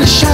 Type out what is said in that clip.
the shine.